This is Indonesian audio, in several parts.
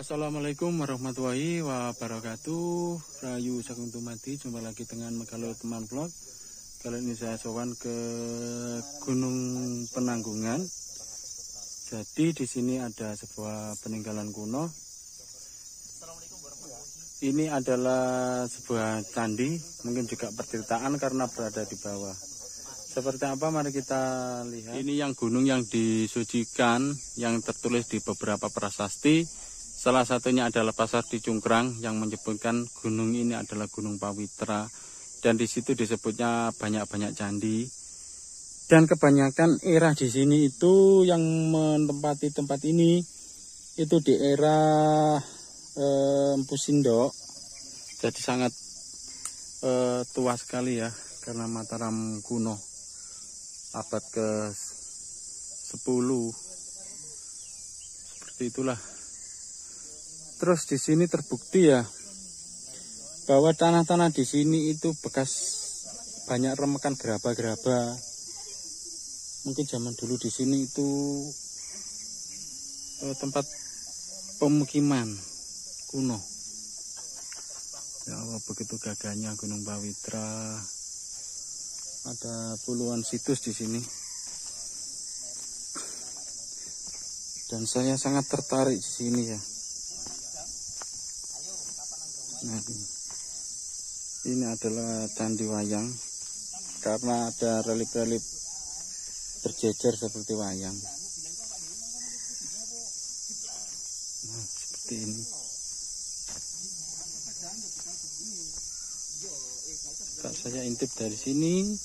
Assalamualaikum warahmatullahi wabarakatuh. Rayu Sagung Tumadi Jumpa lagi dengan Megalo Teman Vlog. Kali ini saya sowan ke Gunung Penanggungan. Jadi di sini ada sebuah peninggalan kuno. Ini adalah sebuah candi Mungkin juga pertirtaan karena berada di bawah. Seperti apa? Mari kita lihat. Ini yang gunung yang disucikan yang tertulis di beberapa prasasti Salah satunya adalah pasar di Cungkrang yang menyebutkan gunung ini adalah Gunung Pawitra dan di situ disebutnya banyak-banyak candi. Dan kebanyakan era di sini itu yang menempati tempat ini itu di era eh, Pusindo. Jadi sangat eh, tua sekali ya karena Mataram kuno abad ke 10 seperti itulah Terus di sini terbukti ya bahwa tanah-tanah di sini itu bekas banyak remekan geraba-geraba. Mungkin zaman dulu di sini itu eh, tempat pemukiman kuno. Ya Allah begitu gagahnya Gunung Pawitra. Ada puluhan situs di sini. Dan saya sangat tertarik di sini ya. Nah, ini adalah candi wayang karena ada relip-relip berjejer seperti wayang. Nah, seperti ini. Tak saya intip dari sini.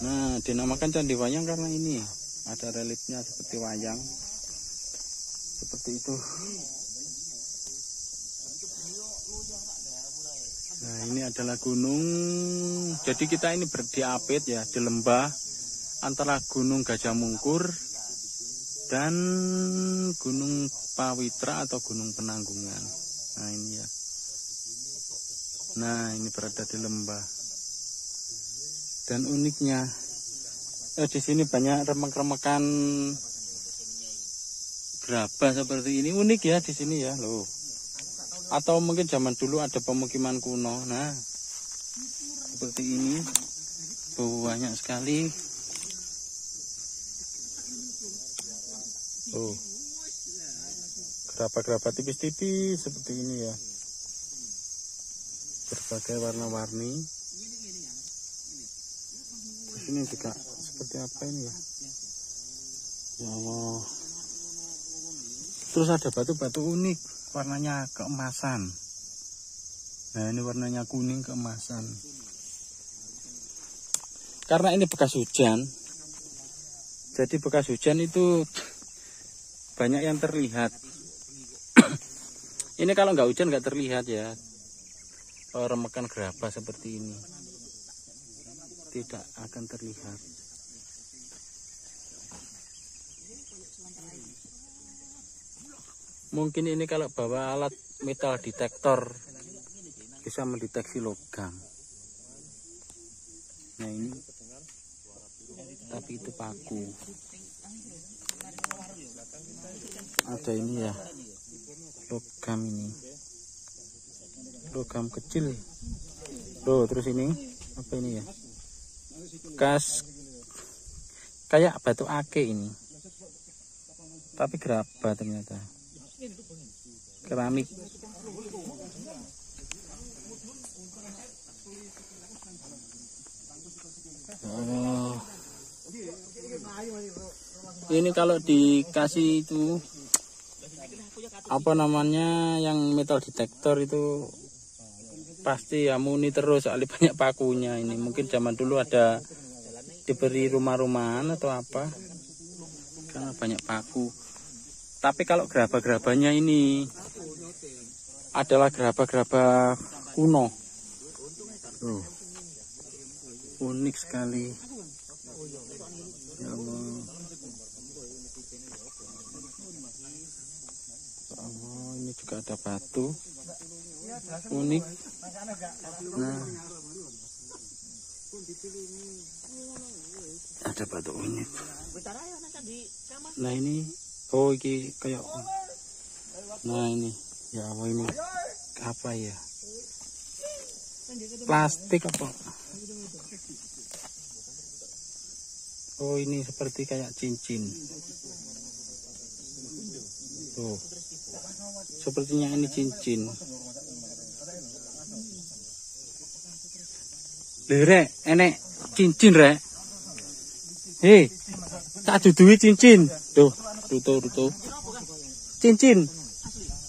Nah, dinamakan candi wayang karena ini ada relipnya seperti wayang. Seperti itu. Nah ini adalah gunung. Jadi kita ini berdiapit ya di lembah antara Gunung Gajah Mungkur dan Gunung Pawitra atau Gunung Penanggungan. Nah ini ya. Nah ini berada di lembah. Dan uniknya eh, di sini banyak remek-remekan gerabah seperti ini. Unik ya di sini ya loh atau mungkin zaman dulu ada pemukiman kuno. Nah seperti ini. Banyak sekali. Oh gerabah-gerabah tipis-tipis seperti ini ya. Berbagai warna-warni. Ini juga seperti apa ini ya? Ya Allah. Terus ada batu-batu unik warnanya keemasan. Nah ini warnanya kuning keemasan. Karena ini bekas hujan. Jadi bekas hujan itu banyak yang terlihat. Ini kalau nggak hujan nggak terlihat ya. Oh, remekan gerabah seperti ini. Tidak akan terlihat mungkin ini kalau bawa alat metal detektor bisa mendeteksi logam. Nah ini. Tapi itu paku. Ada ini ya. Logam ini. Logam kecil. Loh terus ini? Apa ini ya? Bekas kayak batu ake ini. Tapi gerabah ternyata keramik. Oh. ini kalau dikasih itu apa namanya yang metal detektor itu pasti ya muni terus soalnya banyak pakunya ini. Mungkin zaman dulu ada diberi rumah-rumahan atau apa. Karena banyak paku tapi kalau gerabah-gerabahnya ini adalah gerabah-gerabah kuno. Oh. Unik sekali. Ya Allah. Ya Allah, ini juga ada batu. Unik. Nah. Ada batu unik. Nah ini Oh iki kayak Nah ini, ya Allah ini apa ya? Plastik apa? Oh ini seperti kayak cincin. Tuh, sepertinya ini cincin. Lere, enek cincin rek. Hei, tak duduhi cincin. Tuh, tuh. Cincin.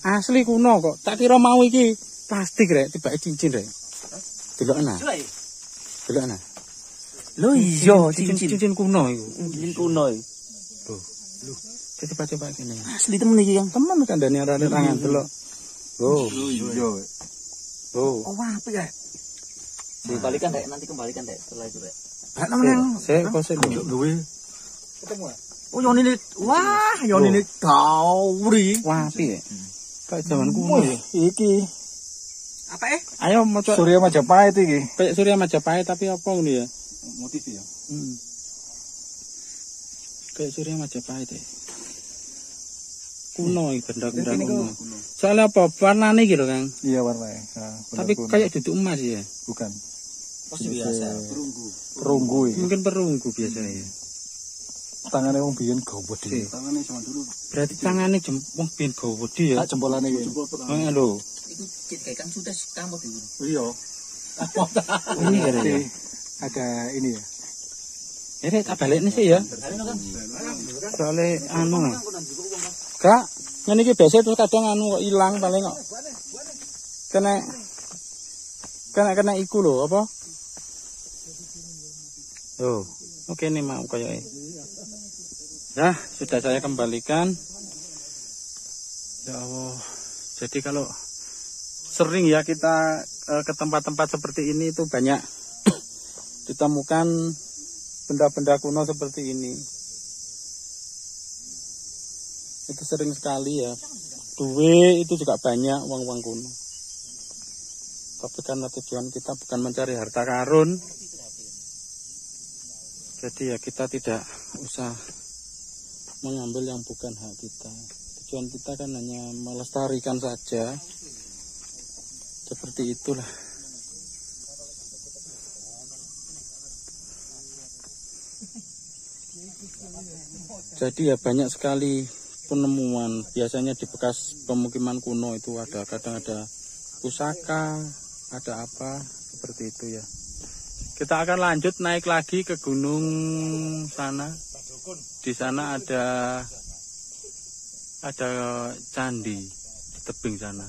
Asli kuno kok. Tak kira mau iki plastik rek, tiba cincin rek. Delok ana. Delok ana. Lo iya Cincin, cincin. kuno iku. Cincin kuno. iki. Tuh. Coba coba kene. Asli temen iki yang. Temen kandhane ada tangan delok. Oh, Iya. oh. Oh, apik ya. Dikembalikan dek, nanti kembalikan dek setelah itu dek. Pak namanya Saya kok sih duwe. Oh, yon ini, wah, yon ini gauri. Wah, piye? Kayak zaman kuno ya. Iki Apa eh? Ayo maca Surya Majapahit iki. kayak Surya Majapahit tapi apa ini ya? Motif ya. Hmm. Kayak Surya Majapahit ya. Kuno iki benda-benda kuno. Soalnya apa? Warnane gitu Kang. Iya warnanya. Nah, Tapi kayak duduk emas ya. bukan. Pasti biasa. Perunggu iki. Mungkin perunggu biasanya ya. Tangannya wong biyen gawet iki. Tangannya cuma dulu. Berarti tangannya jem wong biyen gawedi ya. Tak jempolane iki. Oh, lho. Itu kayak kan sudah kamu dulu. Iya. Ini kira ya. Ada ini ya. Ya, Rek, tak balik sih ya. Soalnya anu. Kak, ngene iki biasa terus kadang anu kok ilang paling kok. Kena kena kena iku lho apa? Oh, oke nih mau kayak Ya, sudah saya kembalikan. Ya Allah. Jadi kalau sering ya kita eh, ke tempat-tempat seperti ini itu banyak ditemukan benda-benda kuno seperti ini. Itu sering sekali ya. Duwe itu juga banyak uang-uang kuno. Tapi karena tujuan kita bukan mencari harta karun, jadi ya kita tidak usah mengambil yang bukan hak kita. Tujuan kita kan hanya melestarikan saja. Seperti itulah. Jadi ya banyak sekali penemuan. Biasanya di bekas pemukiman kuno itu ada kadang ada pusaka, ada apa seperti itu ya. Kita akan lanjut naik lagi ke gunung sana. Di sana ada ada candi di tebing sana.